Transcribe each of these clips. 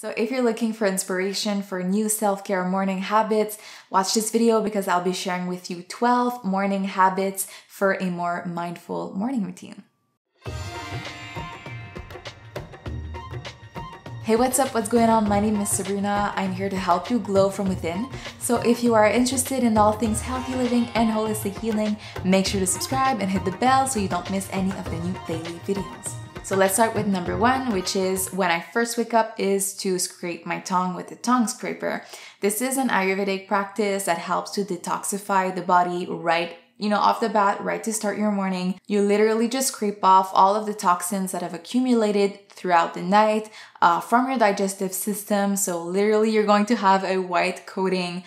So if you're looking for inspiration for new self-care morning habits, watch this video because I'll be sharing with you 12 morning habits for a more mindful morning routine. Hey, what's up? What's going on? My name is Sabrina. I'm here to help you glow from within. So if you are interested in all things healthy living and holistic healing, make sure to subscribe and hit the bell so you don't miss any of the new daily videos. So let's start with number one, which is when I first wake up is to scrape my tongue with the tongue scraper. This is an Ayurvedic practice that helps to detoxify the body right you know, off the bat, right to start your morning, you literally just scrape off all of the toxins that have accumulated throughout the night uh, from your digestive system. So, literally, you're going to have a white coating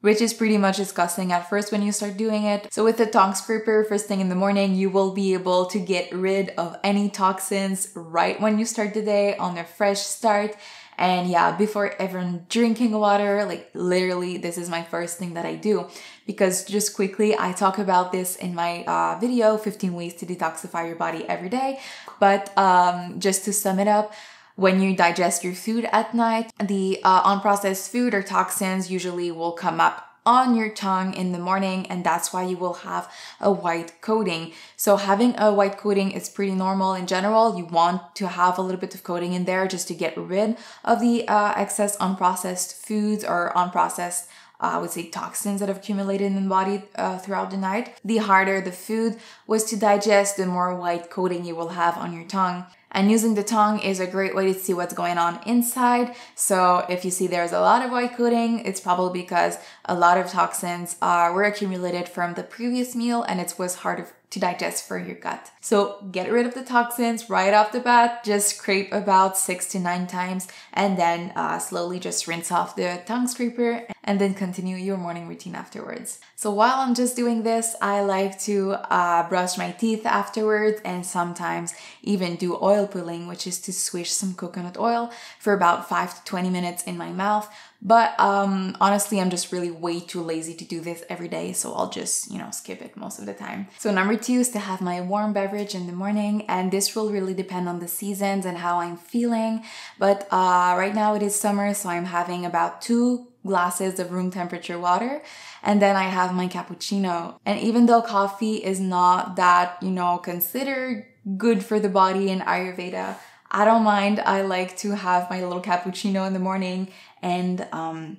which is pretty much disgusting at first when you start doing it. So with the tongue scraper first thing in the morning, you will be able to get rid of any toxins right when you start the day on a fresh start. And yeah, before even drinking water, like literally, this is my first thing that I do. Because just quickly, I talk about this in my uh, video 15 ways to detoxify your body every day. But um, just to sum it up, when you digest your food at night, the uh, unprocessed food or toxins usually will come up on your tongue in the morning and that's why you will have a white coating. So having a white coating is pretty normal in general. You want to have a little bit of coating in there just to get rid of the uh, excess unprocessed foods or unprocessed uh, I would say toxins that have accumulated in the body uh, throughout the night. The harder the food was to digest, the more white coating you will have on your tongue. And using the tongue is a great way to see what's going on inside. So if you see there's a lot of white coating, it's probably because a lot of toxins were accumulated from the previous meal and it was harder to digest for your gut. So get rid of the toxins right off the bat. Just scrape about six to nine times and then uh, slowly just rinse off the tongue scraper and then continue your morning routine afterwards. So while I'm just doing this, I like to uh, brush my teeth afterwards and sometimes even do oil pulling, which is to swish some coconut oil for about five to 20 minutes in my mouth but um, honestly, I'm just really way too lazy to do this every day, so I'll just, you know, skip it most of the time. So number two is to have my warm beverage in the morning, and this will really depend on the seasons and how I'm feeling. But uh, right now it is summer, so I'm having about two glasses of room temperature water and then I have my cappuccino. And even though coffee is not that, you know, considered good for the body in Ayurveda, I don't mind. I like to have my little cappuccino in the morning and um,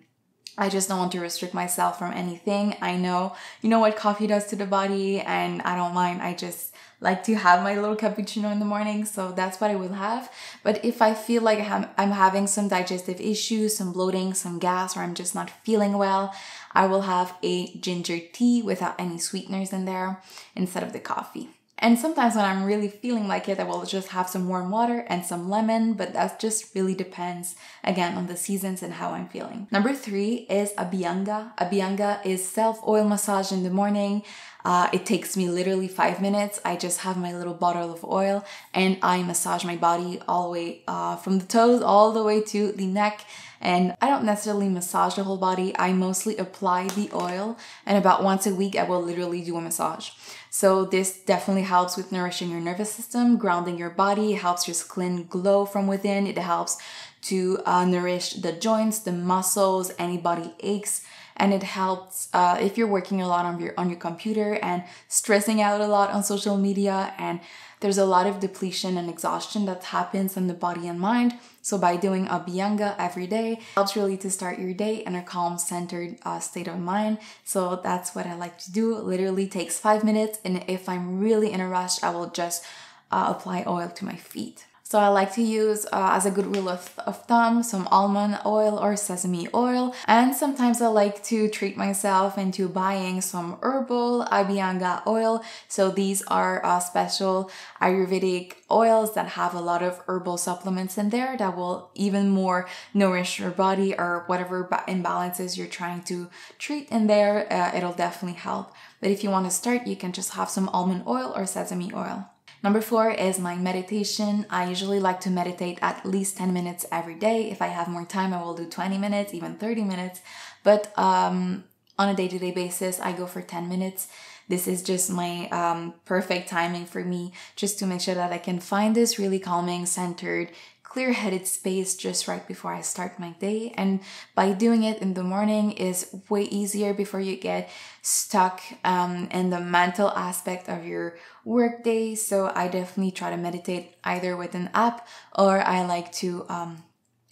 I just don't want to restrict myself from anything. I know, you know what coffee does to the body, and I don't mind. I just like to have my little cappuccino in the morning, so that's what I will have. But if I feel like I'm having some digestive issues, some bloating, some gas, or I'm just not feeling well, I will have a ginger tea without any sweeteners in there instead of the coffee. And sometimes when I'm really feeling like it, I will just have some warm water and some lemon, but that just really depends again on the seasons and how I'm feeling. Number three is Abhyanga. Abhyanga is self oil massage in the morning. Uh, it takes me literally five minutes. I just have my little bottle of oil and I massage my body all the way uh, from the toes all the way to the neck. And I don't necessarily massage the whole body. I mostly apply the oil and about once a week I will literally do a massage. So this definitely helps with nourishing your nervous system, grounding your body, helps your skin glow from within. It helps to uh, nourish the joints, the muscles, any body aches and it helps uh, if you're working a lot on your on your computer and stressing out a lot on social media and there's a lot of depletion and exhaustion that happens in the body and mind. So by doing abhyanga every day helps really to start your day in a calm centered uh, state of mind. So that's what i like to do. It literally takes five minutes and if i'm really in a rush i will just uh, apply oil to my feet so I like to use, uh, as a good rule of, of thumb, some almond oil or sesame oil. And sometimes I like to treat myself into buying some herbal Abhyanga oil. So these are uh, special Ayurvedic oils that have a lot of herbal supplements in there that will even more nourish your body or whatever imbalances you're trying to treat in there. Uh, it'll definitely help. But if you want to start, you can just have some almond oil or sesame oil. Number four is my meditation. I usually like to meditate at least 10 minutes every day. If I have more time, I will do 20 minutes, even 30 minutes. But um, on a day to day basis, I go for 10 minutes. This is just my um, perfect timing for me just to make sure that I can find this really calming, centered, clear headed space just right before I start my day. And by doing it in the morning is way easier before you get stuck um, in the mental aspect of your workday. So I definitely try to meditate either with an app or I like to um,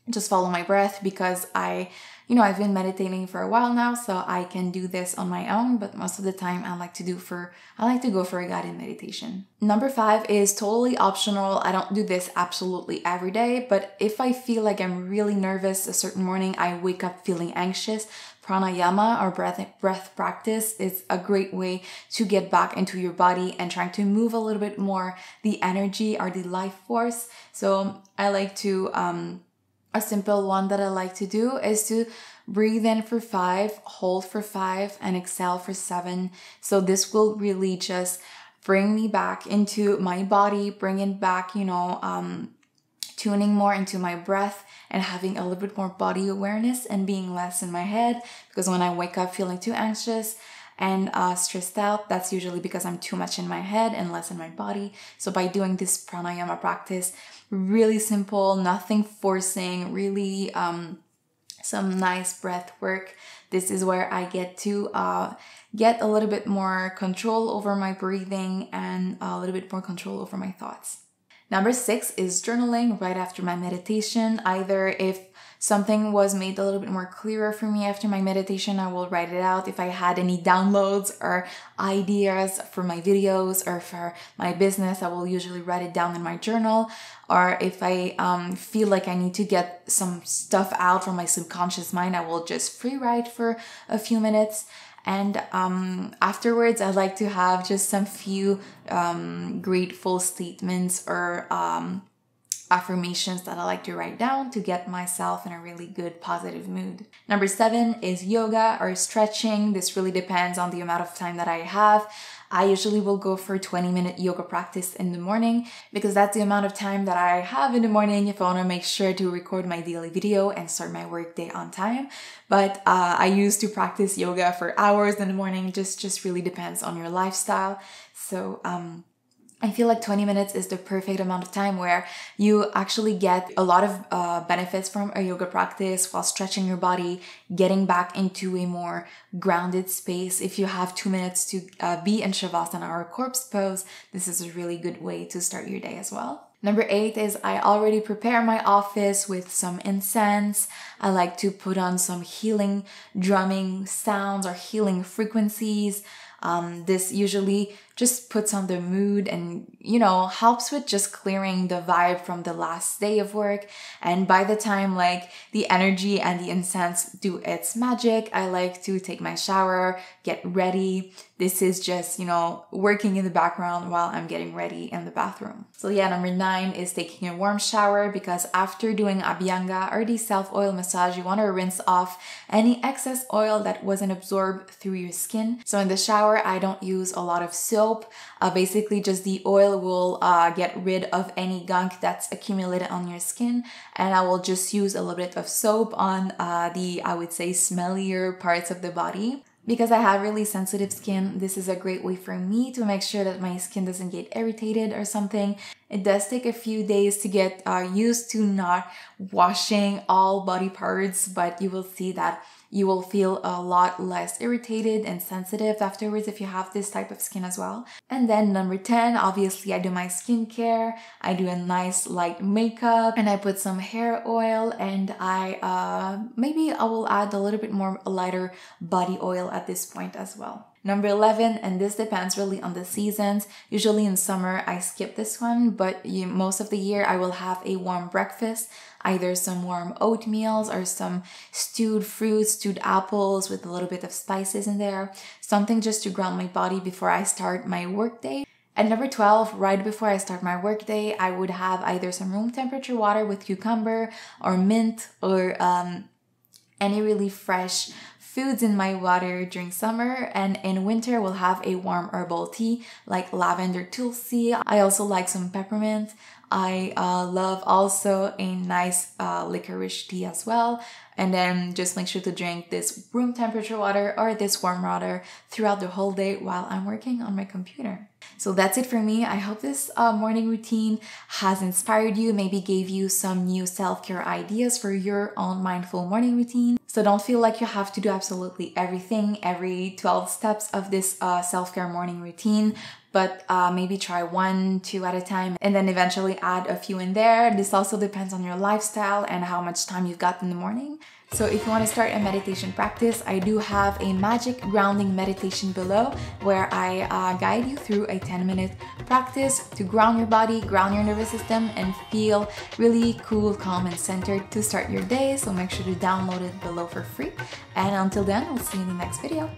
just follow my breath because I you know, I've been meditating for a while now, so I can do this on my own, but most of the time I like to do for, I like to go for a guided meditation. Number five is totally optional. I don't do this absolutely every day, but if I feel like I'm really nervous a certain morning, I wake up feeling anxious, pranayama or breath breath practice is a great way to get back into your body and trying to move a little bit more the energy or the life force so i like to um, a simple one that I like to do is to breathe in for five, hold for five, and exhale for seven. So this will really just bring me back into my body, bringing back, you know, um, tuning more into my breath and having a little bit more body awareness and being less in my head. Because when I wake up feeling too anxious, and uh, stressed out, that's usually because I'm too much in my head and less in my body. So by doing this pranayama practice, really simple, nothing forcing, really um, some nice breath work. This is where I get to uh, get a little bit more control over my breathing and a little bit more control over my thoughts. Number six is journaling right after my meditation. Either if something was made a little bit more clearer for me after my meditation, I will write it out. If I had any downloads or ideas for my videos or for my business, I will usually write it down in my journal. Or if I um, feel like I need to get some stuff out from my subconscious mind, I will just free write for a few minutes. And um, afterwards, I'd like to have just some few um, grateful statements or um, affirmations that I like to write down to get myself in a really good positive mood. Number seven is yoga or stretching. This really depends on the amount of time that I have. I usually will go for 20 minute yoga practice in the morning because that's the amount of time that I have in the morning if I want to make sure to record my daily video and start my workday on time. But uh, I used to practice yoga for hours in the morning. Just just really depends on your lifestyle. So um, I feel like 20 minutes is the perfect amount of time where you actually get a lot of uh, benefits from a yoga practice while stretching your body, getting back into a more grounded space. If you have two minutes to uh, be in Shavasana or corpse pose, this is a really good way to start your day as well. Number eight is I already prepare my office with some incense. I like to put on some healing drumming sounds or healing frequencies. Um, this usually just puts on the mood and, you know, helps with just clearing the vibe from the last day of work. And by the time like the energy and the incense do its magic, I like to take my shower, get ready. This is just, you know, working in the background while I'm getting ready in the bathroom. So yeah, number nine is taking a warm shower because after doing Abhyanga or the self oil massage, you want to rinse off any excess oil that wasn't absorbed through your skin. So in the shower, I don't use a lot of soap soap. Uh, basically, just the oil will uh, get rid of any gunk that's accumulated on your skin, and I will just use a little bit of soap on uh, the, I would say, smellier parts of the body. Because I have really sensitive skin, this is a great way for me to make sure that my skin doesn't get irritated or something. It does take a few days to get uh, used to not washing all body parts, but you will see that you will feel a lot less irritated and sensitive afterwards if you have this type of skin as well. And then number 10, obviously I do my skincare. I do a nice light makeup and I put some hair oil and I uh, maybe I will add a little bit more lighter body oil at this point as well. Number 11, and this depends really on the seasons. Usually in summer, I skip this one, but you, most of the year I will have a warm breakfast, either some warm oatmeals or some stewed fruits, stewed apples with a little bit of spices in there. Something just to ground my body before I start my workday. At number 12, right before I start my workday, I would have either some room temperature water with cucumber or mint or um, any really fresh foods in my water during summer and in winter we'll have a warm herbal tea like lavender tulsi. I also like some peppermint. I uh, love also a nice uh, licorice tea as well. And then just make sure to drink this room temperature water or this warm water throughout the whole day while I'm working on my computer. So that's it for me. I hope this uh, morning routine has inspired you, maybe gave you some new self care ideas for your own mindful morning routine. So don't feel like you have to do absolutely everything, every 12 steps of this uh, self care morning routine, but uh, maybe try one, two at a time, and then eventually add a few in there. This also depends on your lifestyle and how much time you've got in the morning. So if you want to start a meditation practice, I do have a magic grounding meditation below where I uh, guide you through a 10 minute practice to ground your body, ground your nervous system, and feel really cool, calm, and centered to start your day. So make sure to download it below for free. And until then, I'll see you in the next video.